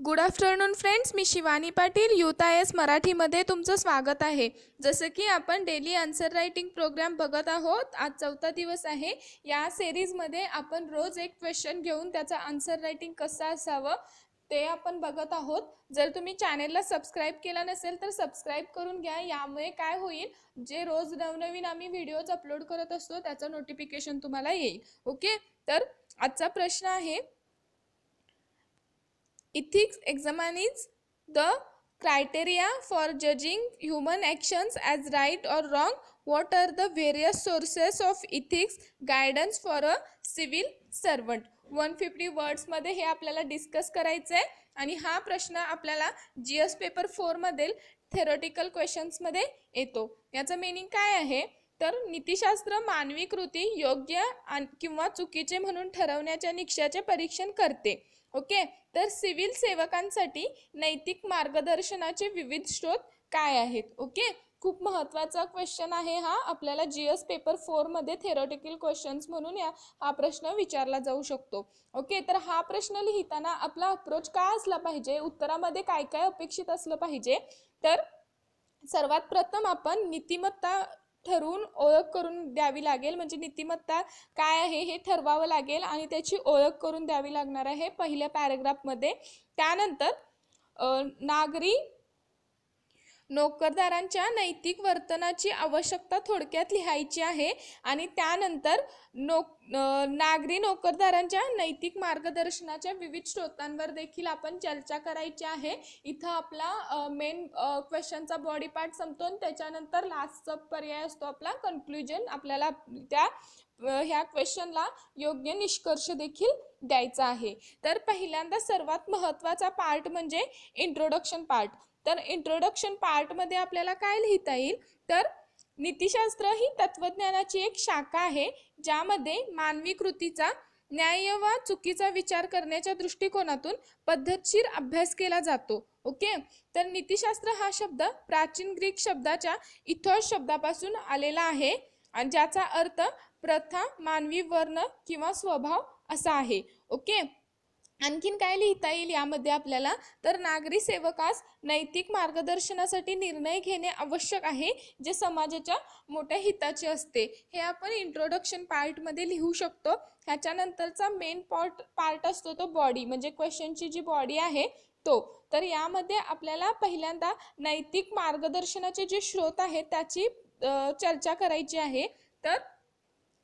Good afternoon friends me Shivani Patil youth I S मराठीमध्ये तुमचं स्वागत आहे. जसं की आपण डेली आन्सर रायटिंग प्रोग्राम बघत आहोत आज चौथा दिवस आहे. या सिरीजमध्ये आपण रोज एक क्वेश्चन घेऊन त्याचं आन्सर रायटिंग कसं असावं ते आपण बघत आहोत. जर तुम्ही चॅनेलला सबस्क्राईब केला नसेल तर सबस्क्राईब करून घ्या. यामुळे काय होईल? जे रोज नवनवीन आम्ही व्हिडिओज अपलोड करत असतो त्याचं नोटिफिकेशन तुम्हाला येईल. ओके तर आजचा प्रश्न आहे Ethics examines the criteria for judging human actions as right or wrong. What are the various sources of ethics guidance for a civil servant? One fifty वर्ड्समध्ये हे आपल्याला डिस्कस करायचं आहे आणि हा प्रश्न आपल्याला जी एस पेपर फोरमधील थेरोटिकल क्वेश्चन्समध्ये येतो याचं मिनिंग काय आहे तर नीतिशास्त्र मानवी कृती योग्य किंवा चुकीचे म्हणून ठरवण्याच्या निकषाचे परीक्षण करते ओके? तर सिव्हिल सेवकांसाठी नैतिक मार्गदर्शनाचे विविध स्रोत काय आहेत? ओके? खूप महत्त्वाचा क्वेश्चन आहे हा. आपल्याला जी एस पेपर फोरमध्ये थेरोटिकल क्वेश्चन्स म्हणून या हा प्रश्न विचारला जाऊ शकतो. ओके? तर हा प्रश्न लिहिताना आपला अप्रोच काय असला पाहिजे? उत्तरामध्ये काय काय अपेक्षित असलं पाहिजे? तर सर्वात प्रथम आपण नीतिमत्ता ठरवून ओळख करून द्यावी लागेल. म्हणजे नीतिमत्ता काय आहे हे ठरवावं लागेल आणि त्याची ओळख करून द्यावी लागणार आहे. पहिल्या पॅरेग्राफमध्ये त्यानंतर नागरी नोकरदारांच्या नैतिक वर्तनाची आवश्यकता थोडक्यात लिहायची आहे आणि त्यानंतर नोक नागरी नोकरदारांच्या नैतिक मार्गदर्शनाच्या विविध स्रोतांवर देखील आपण चर्चा करायची आहे. इथं आपला मेन क्वेश्चनचा बॉडी पार्ट संपतो आणि त्याच्यानंतर लास्टचा पर्याय असतो आपला. कन्क्लुजन आपल्याला त्या ह्या क्वेश्चनला योग्य निष्कर्ष देखील द्यायचा आहे. तर पहिल्यांदा सर्वात महत्त्वाचा पार्ट म्हणजे इंट्रोडक्शन पार्ट तर इंट्रोडक्शन पार्टमध्ये आपल्याला काय लिहिता येईल? तर नीतिशास्त्र ही तत्वज्ञानाची एक शाखा आहे ज्यामध्ये मानवी कृतीचा न्याय वा चुकीचा विचार करण्याच्या दृष्टिकोनातून पद्धतशीर अभ्यास केला जातो. ओके? तर नीतिशास्त्र हा शब्द प्राचीन ग्रीक शब्दाच्या इथॉस शब्दापासून आलेला आहे आणि ज्याचा अर्थ प्रथा मानवी वर्ण किंवा स्वभाव असा आहे. ओके? आणखीन काय लिहिता येईल यामध्ये आपल्याला? तर नागरी सेवकास नैतिक मार्गदर्शनासाठी निर्णय घेणे आवश्यक आहे जे समाजाच्या मोठ्या हिताचे असते. हे आपण इंट्रोडक्शन पार्टमध्ये लिहू शकतो. ह्याच्यानंतरचा मेन पॉट पार्ट असतो तो बॉडी म्हणजे क्वेश्चनची जी बॉडी आहे तो. तर यामध्ये आपल्याला पहिल्यांदा नैतिक मार्गदर्शनाचे जे स्रोत आहेत त्याची चर्चा करायची आहे. तर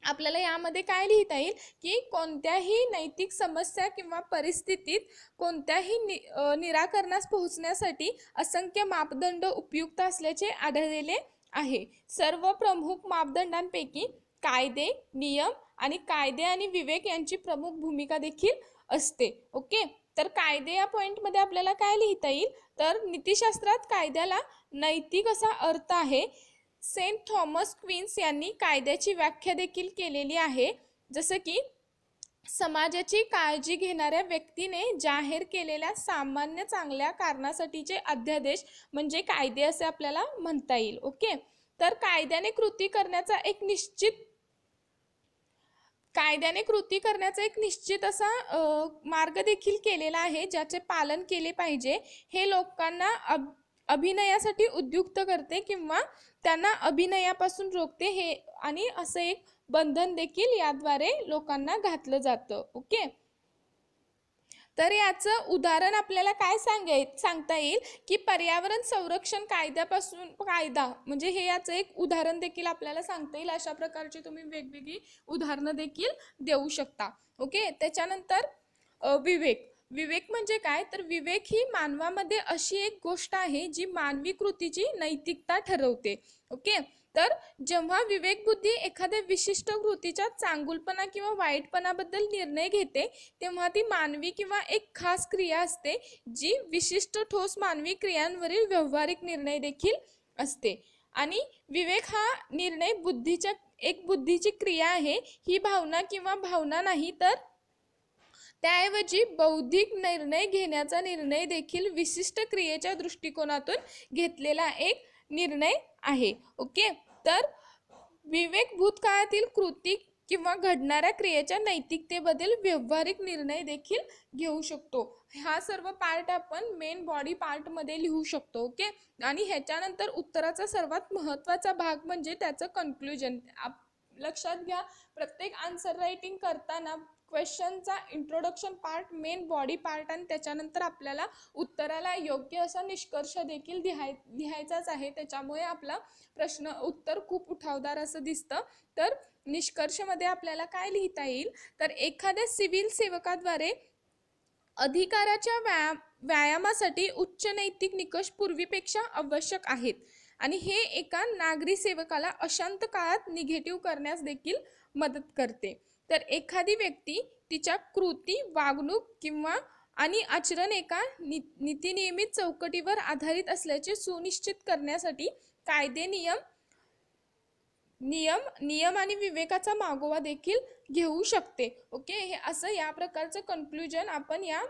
आपल्याला यामध्ये काय लिहिता येईल? की कोणत्याही नैतिक समस्या किंवा परिस्थितीत कोणत्याही नि निराकरणास पोहोचण्यासाठी असंख्य मापदंड उपयुक्त असल्याचे आढळलेले आहे. सर्व प्रमुख मापदंडांपैकी कायदे नियम आणि कायदे आणि विवेक यांची प्रमुख भूमिका देखील असते. ओके? तर कायदे या पॉईंटमध्ये आपल्याला काय लिहिता येईल? तर नीतिशास्त्रात कायद्याला नैतिक असा अर्थ आहे सेंट थॉमस क्वीन्स यांनी कायद्याची व्याख्या देखील केलेली आहे. जसं की समाजाची काळजी घेणाऱ्या व्यक्तीने जाहीर केलेल्या सामान्य चांगल्या कारणासाठीचे अध्यादेश म्हणजे कायदे असे आपल्याला म्हणता येईल. ओके? तर कायद्याने कृती करण्याचा एक निश्चित कायद्याने कृती करण्याचा एक निश्चित असा मार्ग देखील केलेला आहे ज्याचे पालन केले पाहिजे. हे लोकांना अब अभिनयासाठी उद्युक्त करते किंवा त्यांना अभिनयापासून रोखते हे आणि असं एक बंधन देखील याद्वारे लोकांना घातलं जातं. ओके? तर याचं उदाहरण आपल्याला काय सांगाय सांगता येईल? की पर्यावरण संरक्षण कायद्यापासून कायदा म्हणजे हे याचं एक उदाहरण देखील आपल्याला सांगता येईल. अशा प्रकारची तुम्ही वेगवेगळी उदाहरणं देखील देऊ शकता. ओके? त्याच्यानंतर विवेक. विवेक म्हणजे काय? तर विवेक ही मानवामध्ये अशी एक गोष्ट आहे जी मानवी कृतीची नैतिकता ठरवते. ओके? तर जेव्हा विवेक बुद्धी एखाद्या विशिष्ट कृतीच्या चांगुलपणा किंवा वाईटपणाबद्दल निर्णय घेते तेव्हा ती मानवी किंवा एक खास क्रिया असते जी विशिष्ट ठोस मानवी क्रियांवरील व्यावहारिक निर्णय देखील असते. आणि विवेक हा निर्णय बुद्धीच्या एक बुद्धीची क्रिया आहे ही भावना किंवा भावना नाही तर त्याऐवजी बौद्धिक निर्णय घेण्याचा निर्णय देखील विशिष्ट क्रियेच्या दृष्टिकोनातून घेतलेला एक निर्णय आहे. ओके? तर विवेक भूतकाळातील कृती किंवा घडणाऱ्या क्रियेच्या नैतिकतेबद्दल व्यावहारिक निर्णय देखील घेऊ शकतो. हा सर्व पार्ट आपण मेन बॉडी पार्टमध्ये लिहू शकतो. ओके? आणि ह्याच्यानंतर उत्तराचा सर्वात महत्त्वाचा भाग म्हणजे त्याचं कन्क्लुजन आप लक्षात घ्या प्रत्येक आन्सर रायटिंग करताना क्वेश्चनचा introduction part main body part आणि त्याच्यानंतर आपल्याला उत्तराला योग्य असा निष्कर्ष देखील लिहाय लिहायचाच आहे. त्याच्यामुळे आपला प्रश्न उत्तर खूप उठावदार असं दिसतं. तर निष्कर्षमध्ये आपल्याला काय लिहिता येईल? तर एखाद्या सिव्हिल सेवकाद्वारे अधिकाराच्या व्याया व्यायामासाठी उच्च नैतिक निकष पूर्वीपेक्षा आवश्यक आहेत. आणि हे एका नागरी सेवकाला अशांत काळात निगेटिव्ह करण्यास देखील मदत करते. तर एखादी व्यक्ती तिच्या कृती वागणूक किंवा आणि आचरण एका नि नीतिनियमित चौकटीवर आधारित असल्याचे सुनिश्चित करण्यासाठी कायदे नियम नियम नियम आणि विवेकाचा मागोवा देखील घेऊ शकते. ओके? हे असं या प्रकारचं कन्क्लुजन आपण या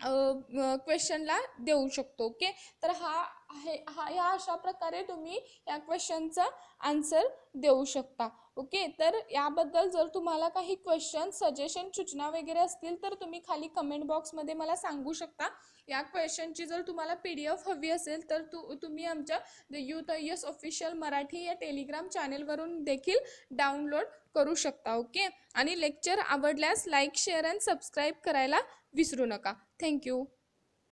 क्वेश्चनला देऊ शकतो ओके तर हा आहे हा ह्या अशा प्रकारे तुम्ही या क्वेश्चनचा आन्सर देऊ शकता ओके तर याबद्दल जर तुम्हाला काही क्वेश्चन सजेशन सूचना वगैरे असतील तर तुम्ही खाली कमेंट बॉक्समध्ये मला सांगू शकता. या क्वेश्चनची जर तुम्हाला पी डी एफ हवी असेल तर तू तुम्ही आमच्या the youth I S official Marathi या टेलिग्राम चॅनेलवरून देखील डाउनलोड करू शकता ओके आणि लेक्चर आवडल्यास लाईक शेअर अँड सबस्क्राईब करायला विसरू नका. Thank you.